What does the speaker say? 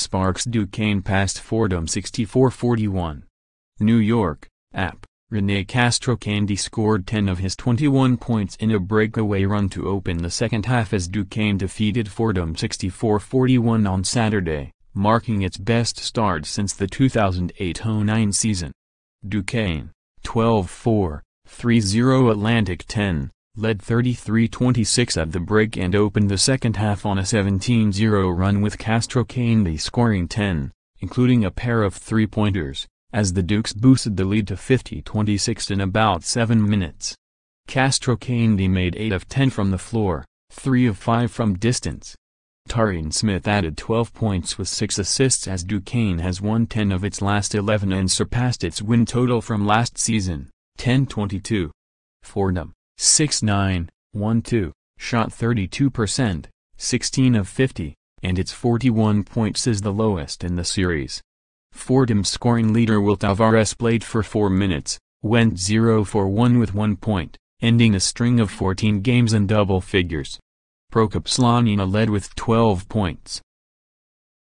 Sparks Duquesne past Fordham 64-41. New York, AP. Rene Castro Caneddy scored 10 of his 21 points in a breakaway run to open the second half as Duquesne defeated Fordham 64-41 on Saturday, marking its best start since the 2008-09 season. Duquesne, 12-4, 3-0 Atlantic 10, led 33-26 at the break and opened the second half on a 17-0 run with Castro Caneddy scoring 10, including a pair of three-pointers as the Dukes boosted the lead to 50-26 in about 7 minutes. Castro Caneddy made 8 of 10 from the floor, 3 of 5 from distance. Tarin Smith added 12 points with 6 assists as Duquesne has won 10 of its last 11 and surpassed its win total from last season, 10-22. Fordham, 6-9, 1-2, shot 32%, 16 of 50, and its 41 points is the lowest in the series. Fordham scoring leader Will Tavares played for 4 minutes, went 0 for 1 with 1 point, ending a string of 14 games in double figures. Prokop Slanina led with 12 points,